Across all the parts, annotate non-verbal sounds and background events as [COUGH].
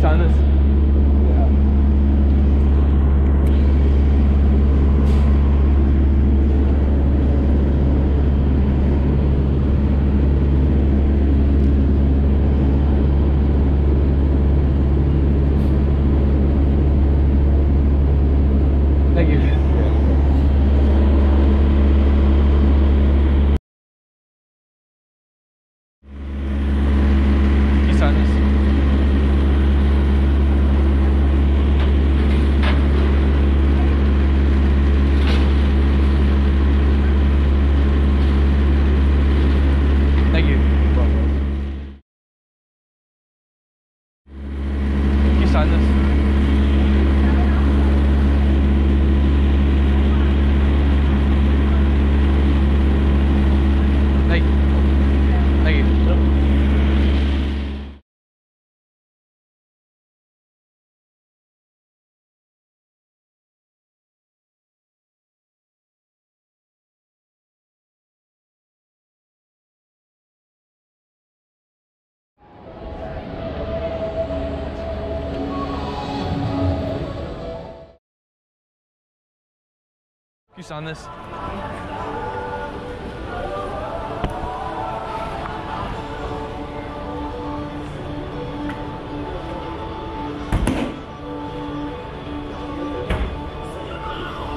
三的时。You sign this?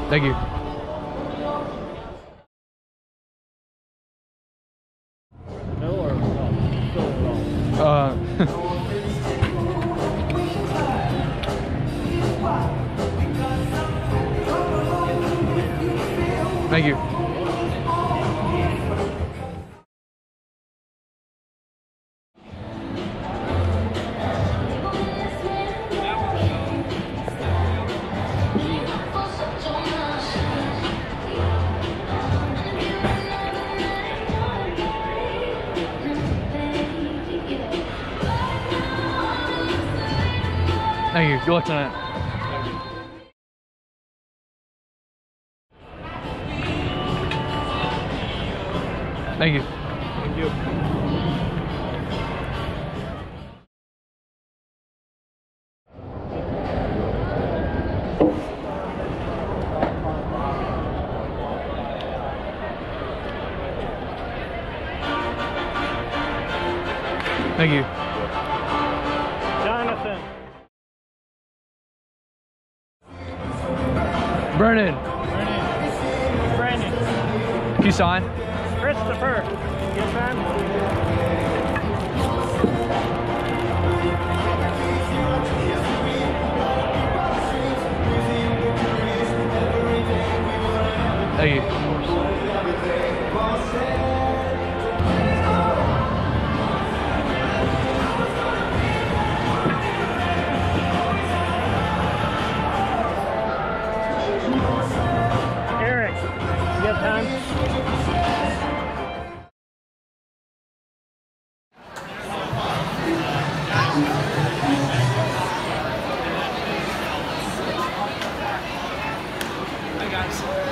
Thank you. No or no? Still no. Uh, [LAUGHS] Thank you. Thank you. Good luck tonight. Thank you. Thank you. Thank you. Jonathan. Brennen, Brandon. Brandon. can you sign? Christopher. Yes, ma'am. guys.